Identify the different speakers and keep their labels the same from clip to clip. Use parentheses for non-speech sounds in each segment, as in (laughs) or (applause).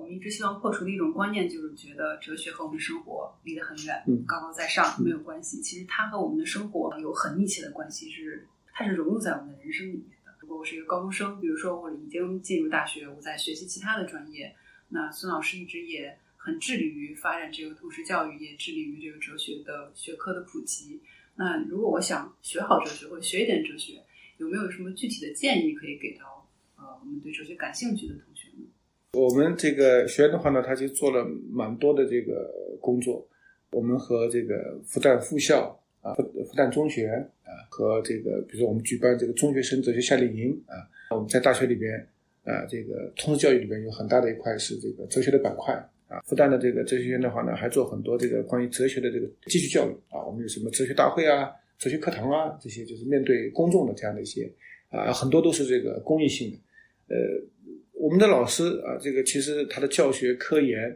Speaker 1: 我们一直希望破除的一种观念，就是觉得哲学和我们生活离得很远，
Speaker 2: 嗯
Speaker 1: 高高在上没有关系。其实它和我们的生活有很密切的关系，是它是融入在我们的人生里面的。如果我是一个高中生，比如说我已经进入大学，我在学习其他的专业，那孙老师一直也很致力于发展这个通识教育，也致力于这个哲学的学科的普及。那如果我想学好哲学，或者学一点哲学，有没有什么具体的建议可以给到呃我们对哲学感兴趣的同学呢？
Speaker 2: 我们这个学院的话呢，它其实做了蛮多的这个工作。我们和这个复旦附校啊、复复旦中学啊，和这个比如说我们举办这个中学生哲学夏令营啊，我们在大学里边啊，这个通识教育里边有很大的一块是这个哲学的板块啊。复旦的这个哲学院的话呢，还做很多这个关于哲学的这个继续教育啊。我们有什么哲学大会啊、哲学课堂啊，这些就是面对公众的这样的一些啊，很多都是这个公益性的。呃，我们的老师啊，这个其实他的教学、科研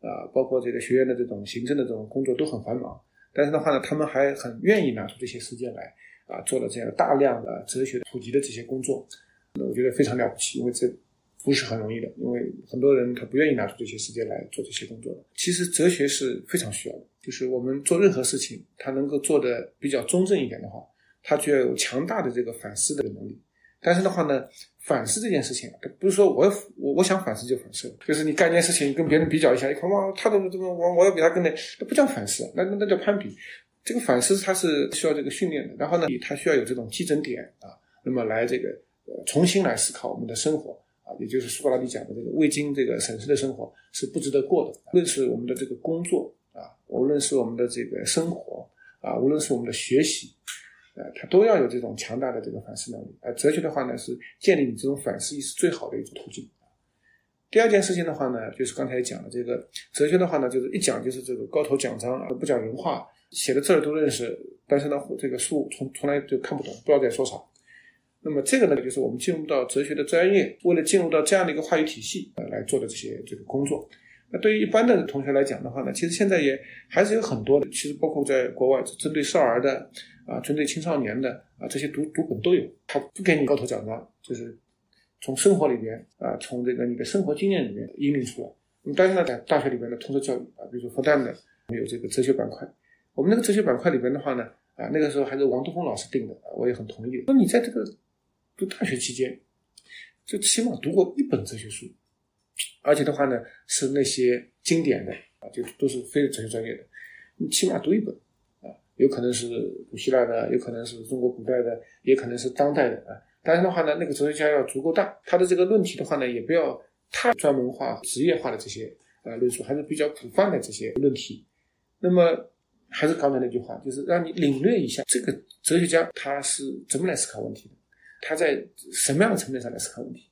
Speaker 2: 啊，包括这个学院的这种行政的这种工作都很繁忙，但是的话呢，他们还很愿意拿出这些时间来啊，做了这样大量的哲学普及的这些工作，那我觉得非常了不起，因为这不是很容易的，因为很多人他不愿意拿出这些时间来做这些工作的。其实哲学是非常需要的，就是我们做任何事情，他能够做的比较中正一点的话，他就要有强大的这个反思的能力。但是的话呢，反思这件事情，不是说我我我想反思就反思，就是你干一件事情跟别人比较一下，一看哇，他怎么怎么我我要比他更那，那不叫反思，那那那叫攀比。这个反思它是需要这个训练的，然后呢，它需要有这种基准点啊，那么来这个呃重新来思考我们的生活啊，也就是苏格拉底讲的这个未经这个审视的生活是不值得过的。无论是我们的这个工作啊，无论是我们的这个生活啊，无论是我们的学习。呃，他都要有这种强大的这个反思能力。而哲学的话呢，是建立你这种反思意识最好的一种途径。第二件事情的话呢，就是刚才讲的这个哲学的话呢，就是一讲就是这个高头讲章，不讲人话，写的字儿都认识，但是呢，这个书从从来就看不懂，不知道在说啥。那么这个呢，就是我们进入到哲学的专业，为了进入到这样的一个话语体系呃来做的这些这个工作。那对于一般的同学来讲的话呢，其实现在也还是有很多的，其实包括在国外针对少儿的啊，针对青少年的啊，这些读读本都有。他不给你高头奖章，就是从生活里边啊，从这个你的生活经验里面引领出来。那么但是呢，在大学里边的通识教育啊，比如说复旦的有这个哲学板块，我们那个哲学板块里边的话呢，啊，那个时候还是王东峰老师定的，我也很同意。那你在这个读大学期间，就起码读过一本哲学书。而且的话呢，是那些经典的啊，就都是非哲学专业的，你起码读一本啊，有可能是古希腊的，有可能是中国古代的，也可能是当代的啊。但是的话呢，那个哲学家要足够大，他的这个论题的话呢，也不要太专门化、职业化的这些啊论述，还是比较普泛的这些论题。那么还是刚才那句话，就是让你领略一下这个哲学家他是怎么来思考问题的，他在什么样的层面上来思考问题。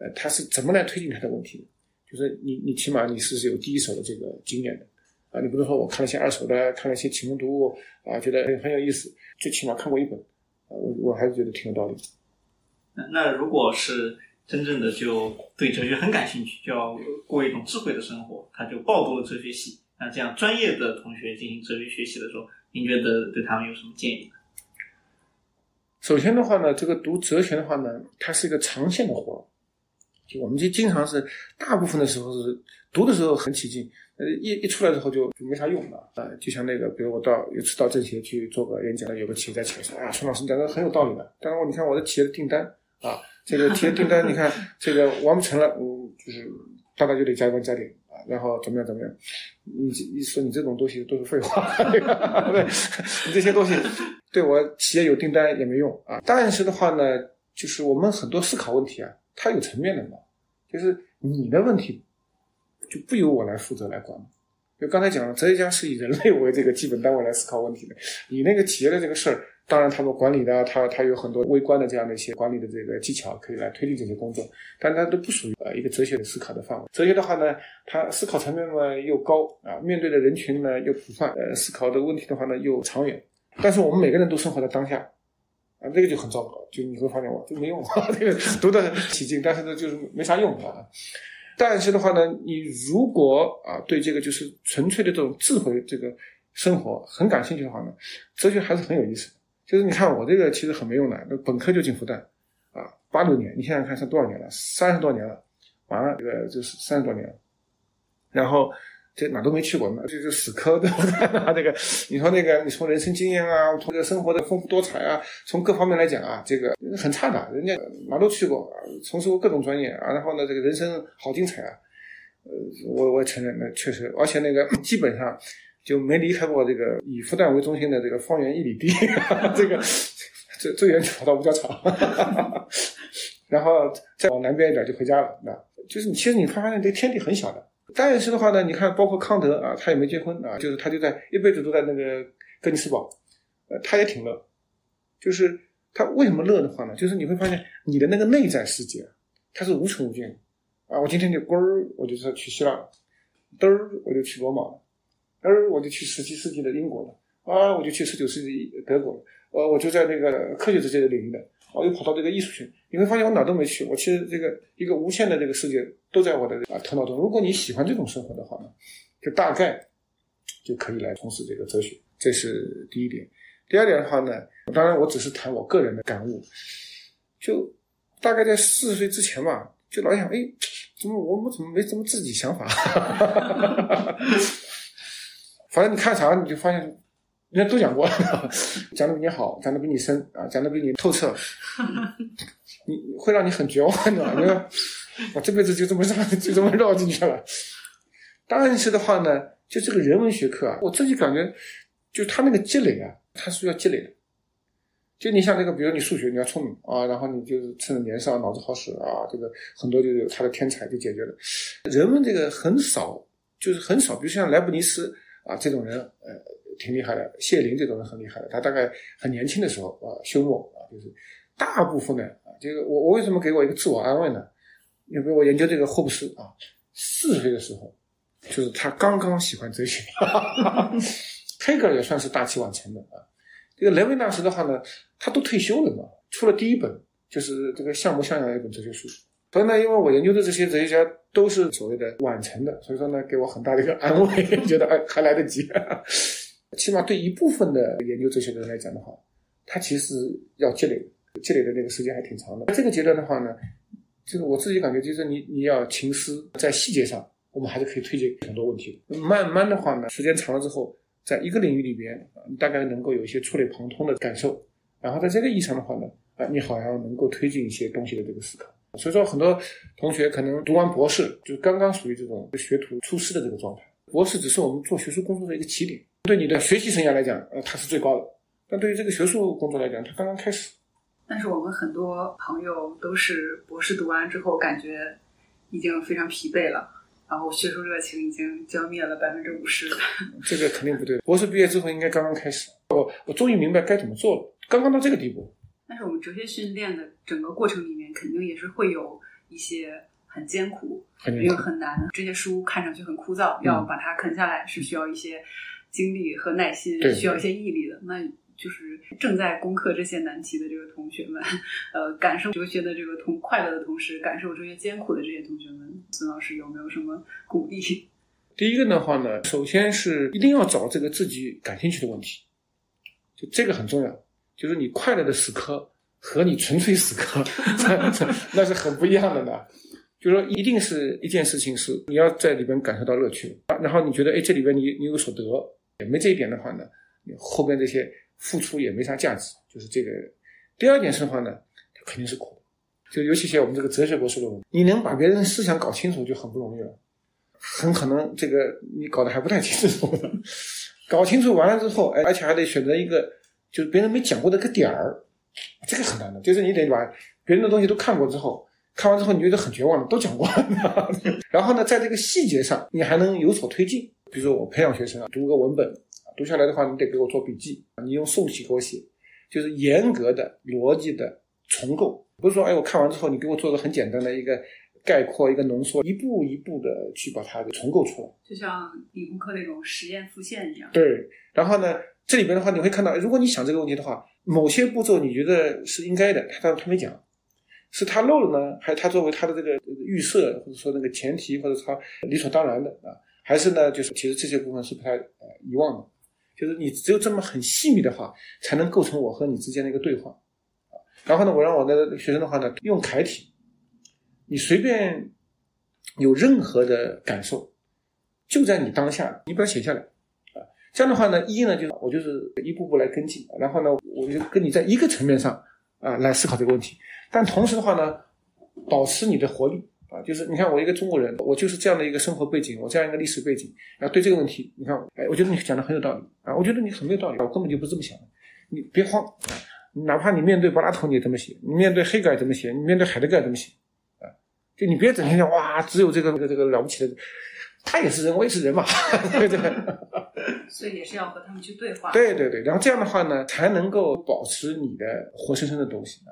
Speaker 2: 呃，他是怎么来推进他的问题的？就是你，你起码你是有第一手的这个经验的啊，你不能说我看了些二手的，看了些启蒙读物啊，觉得很很有意思，最起码看过一本啊，我我还是觉得挺有道理的。
Speaker 3: 那那如果是真正的就对哲学很感兴趣，就要过一种智慧的生活，他就报读了哲学系。那这样专业的同学进行哲学学习的时候，您觉得对他们有什么建议呢？
Speaker 2: 首先的话呢，这个读哲学的话呢，它是一个长线的活儿。就我们就经常是大部分的时候是读的时候很起劲，呃，一一出来之后就就没啥用了啊、呃。就像那个，比如我到有次到政协去做个演讲，有个企业在企业说啊，孙老师你讲的很有道理的。但是我你看我的企业的订单啊，这个企业订单你看 (laughs) 这个完不成了，嗯，就是大概就得加班加点啊，然后怎么样怎么样？你你说你这种东西都是废话，(laughs) 对，(laughs) 你这些东西对我企业有订单也没用啊。但是的话呢，就是我们很多思考问题啊。它有层面的嘛，就是你的问题就不由我来负责来管。就刚才讲了，哲学家是以人类为这个基本单位来思考问题的。你那个企业的这个事儿，当然他们管理的，他他有很多微观的这样的一些管理的这个技巧，可以来推进这些工作，但它都不属于呃一个哲学的思考的范围。哲学的话呢，它思考层面嘛又高啊，面对的人群呢又普泛，呃，思考的问题的话呢又长远。但是我们每个人都生活在当下。啊，这个就很糟糕，就你会发现我这没用，(laughs) 这个读得很起劲，但是呢就是没啥用啊。但是的话呢，你如果啊对这个就是纯粹的这种智慧这个生活很感兴趣的话呢，哲学还是很有意思。就是你看我这个其实很没用的，那本科就进复旦啊，八六年，你想想看是多少年了？三十多年了，完了这个就是三十多年了然后这哪都没去过，那这就死磕对不对？(laughs) 这个你说那个，你从人生经验啊，从这个生活的丰富多彩啊，从各方面来讲啊，这个很差的，人家哪都去过，从事过各种专业啊，然后呢，这个人生好精彩啊。呃，我我承认，那确实，而且那个基本上就没离开过这个以复旦为中心的这个方圆一里地，(laughs) 这个最最远就跑到五角场，(laughs) 然后再往南边一点就回家了。那就是你，其实你发现这天地很小的。但是的话呢，你看，包括康德啊，他也没结婚啊，就是他就在一辈子都在那个哥尼斯堡，呃，他也挺乐。就是他为什么乐的话呢？就是你会发现你的那个内在世界，它是无穷无尽的。啊，我今天就滚儿，我就说去希腊，嘚儿我就去罗马了，嘚儿我就去十七世纪的英国了，啊，我就去十九世纪德国了，呃，我就在那个科学这些的领域的，我又跑到这个艺术圈，你会发现我哪都没去，我其实这个一个无限的这个世界都在我的啊头脑中。如果你喜欢这种生活的话呢，就大概就可以来从事这个哲学，这是第一点。第二点的话呢，当然我只是谈我个人的感悟，就大概在四十岁之前吧，就老想哎。怎么我们怎么没怎么自己想法？反正你看啥，你就发现人家都讲过，(laughs) 讲的比你好，讲的比你深啊，讲的比你透彻，(laughs) 你会让你很绝望的。你说我这辈子就这么绕，(laughs) 就这么绕进去了。但是的话呢，就这个人文学科啊，我自己感觉，就他那个积累啊，他是要积累的。就你像这个，比如你数学你要聪明啊，然后你就是趁着年少脑子好使啊，这个很多就有他的天才就解决了。人文这个很少，就是很少，比如像莱布尼茨啊这种人，呃，挺厉害的。谢林这种人很厉害的，他大概很年轻的时候啊，休谟啊，就是大部分呢啊，这个我我为什么给我一个自我安慰呢？因为我研究这个霍布斯啊，四十岁的时候，就是他刚刚喜欢哲学，泰戈尔也算是大器晚成的啊。这个雷维纳斯的话呢，他都退休了嘛，出了第一本就是这个像模像样的一本哲学书。所以呢，因为我研究的这些哲学家都是所谓的晚成的，所以说呢，给我很大的一个安慰，(laughs) 觉得哎还来得及。起码对一部分的研究哲学的人来讲的话，他其实要积累，积累的那个时间还挺长的。这个阶段的话呢，就是我自己感觉，就是你你要勤思，在细节上，我们还是可以推荐很多问题。慢慢的话呢，时间长了之后。在一个领域里边，大概能够有一些触类旁通的感受，然后在这个意义上的话呢，啊，你好像能够推进一些东西的这个思考。所以说，很多同学可能读完博士，就刚刚属于这种学徒出师的这个状态。博士只是我们做学术工作的一个起点，对你的学习生涯来讲，呃，它是最高的；但对于这个学术工作来讲，它刚刚开始。
Speaker 1: 但是我们很多朋友都是博士读完之后，感觉已经非常疲惫了。然后学术热情已经浇灭了百分之五十，(laughs)
Speaker 2: 这个肯定不对。博士毕业之后应该刚刚开始，我我终于明白该怎么做了，刚刚到这个地步。
Speaker 1: 但是我们哲学训练的整个过程里面，肯定也是会有一些很艰苦，因为很难。这些书看上去很枯燥，要把它啃下来是需要一些精力和耐心，需要一些毅力的。那。就是正在攻克这些难题的这个同学们，呃，感受哲学的这个同快乐的同时，感受这些艰苦的这些同学们，孙老师有没有什么鼓励？(laughs)
Speaker 2: 第一个的话呢，首先是一定要找这个自己感兴趣的问题，就这个很重要。就是你快乐的死磕和你纯粹死磕，(laughs) 那是很不一样的呢。就是说，一定是一件事情是你要在里边感受到乐趣，然后你觉得哎，这里边你你有所得，也没这一点的话呢，你后边这些。付出也没啥价值，就是这个。第二点是话呢，肯定是苦，就尤其写我们这个哲学博士论文，你能把别人思想搞清楚就很不容易了，很可能这个你搞得还不太清楚。(laughs) 搞清楚完了之后，哎，而且还得选择一个就是别人没讲过的一个点儿，这个很难的。就是你得把别人的东西都看过之后，看完之后你觉得很绝望的都讲过了，(laughs) 然后呢，在这个细节上你还能有所推进。比如说我培养学生啊，读个文本。读下来的话，你得给我做笔记你用宋体给我写，就是严格的逻辑的重构，不是说哎，我看完之后你给我做个很简单的一个概括、一个浓缩，一步一步的去把它给重构出来，
Speaker 1: 就像理工科那种实验复现一样。
Speaker 2: 对，然后呢，这里边的话你会看到，如果你想这个问题的话，某些步骤你觉得是应该的，他他没讲，是他漏了呢，还是他作为他的这个预设或者说那个前提，或者他理所当然的啊，还是呢，就是其实这些部分是不太呃遗忘的。就是你只有这么很细密的话，才能构成我和你之间的一个对话，啊，然后呢，我让我的学生的话呢用楷体，你随便有任何的感受，就在你当下，你把它写下来啊。这样的话呢，一呢就是我就是一步步来跟进，然后呢，我就跟你在一个层面上啊来思考这个问题。但同时的话呢，保持你的活力啊，就是你看我一个中国人，我就是这样的一个生活背景，我这样一个历史背景，然后对这个问题，你看，哎，我觉得你讲的很有道理啊，我觉得你很没有道理，我根本就不是这么想的，你别慌啊，哪怕你面对柏拉图你怎么写，你面对黑格尔怎么写，你面对海德格尔怎么写啊，就你别整天讲哇，只有这个这个这个了不起的，他也是人，我也是人嘛，(laughs) 对不对？(laughs)
Speaker 1: 所以也是要和他们去对话。
Speaker 2: 对对对，然后这样的话呢，才能够保持你的活生生的东西啊。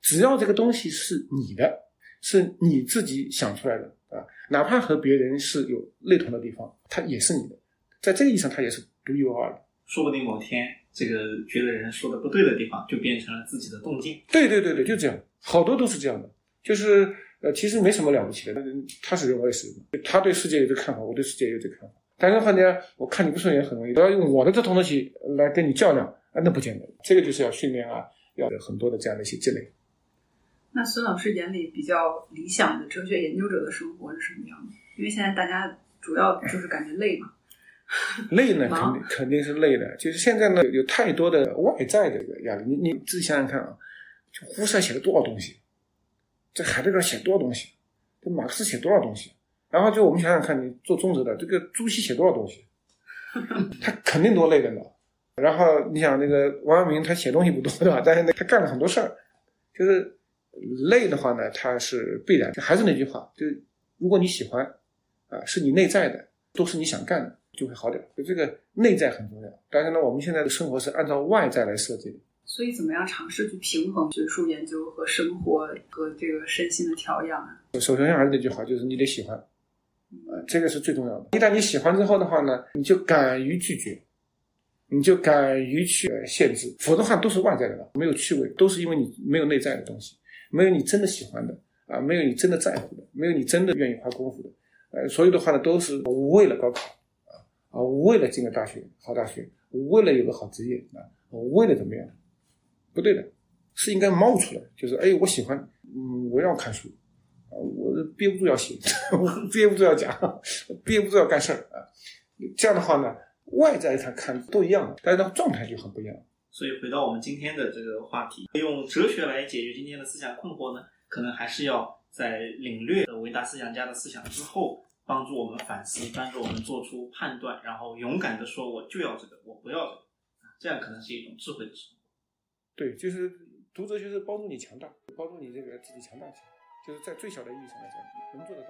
Speaker 2: 只要这个东西是你的，是你自己想出来的啊，哪怕和别人是有类同的地方，它也是你的，在这个意义上，它也是独一无二的。
Speaker 3: 说不定某天这个觉得人说的不对的地方，就变成了自己的洞见。
Speaker 2: 对对对对，就这样，好多都是这样的，就是呃，其实没什么了不起的。他是人，我也是人，他对世界有这个看法，我对世界有这个看法。但是话呢，我看你不顺眼很容易，我要用我的这套东西来跟你较量啊，那不简单。这个就是要训练啊，要很多的这样的一些积累。
Speaker 1: 那孙老师眼里比较理想的哲学研究者的生活是什么样的？因为现在大家主要就是感觉累嘛。(laughs)
Speaker 2: 累呢，(laughs) 肯定肯定是累的。就是现在呢，有太多的外在的压力。你你自己想想看啊，就胡塞写了多少东西，这海德格尔写多少东西，这马克思写多少东西，然后就我们想想看，你做中哲的这个朱熹写多少东西，(laughs) 他肯定多累的呢。然后你想那个王阳明，他写东西不多对吧？但是呢，他干了很多事儿，就是。累的话呢，它是必然。还是那句话，就如果你喜欢，啊，是你内在的，都是你想干的，就会好点。就这个内在很重要。但是呢，我们现在的生活是按照外在来设计的。
Speaker 1: 所以，怎么样尝试去平衡学术研究和生活和这个身心的调养啊？
Speaker 2: 首先还是那句话，就是你得喜欢，啊，这个是最重要的。一旦你喜欢之后的话呢，你就敢于拒绝，你就敢于去限制，否则的话都是外在的了，没有趣味，都是因为你没有内在的东西。没有你真的喜欢的啊，没有你真的在乎的，没有你真的愿意花功夫的，呃，所有的话呢，都是为了高考啊啊，为了进个大学好大学，为了有个好职业啊，为了怎么样？不对的，是应该冒出来，就是哎，我喜欢，嗯，我要看书啊，我憋不住要写，(laughs) 我憋不住要讲，(laughs) 憋不住要干事儿啊。这样的话呢，外在上看都一样，但是，状态就很不一样。
Speaker 3: 所以回到我们今天的这个话题，用哲学来解决今天的思想困惑呢，可能还是要在领略伟大思想家的思想之后，帮助我们反思，帮助我们做出判断，然后勇敢的说我就要这个，我不要这个，这样可能是一种智慧的生活。
Speaker 2: 对，就是读哲学是帮助你强大，帮助你这个自己强大起来，就是在最小的意义上来讲，能做得到。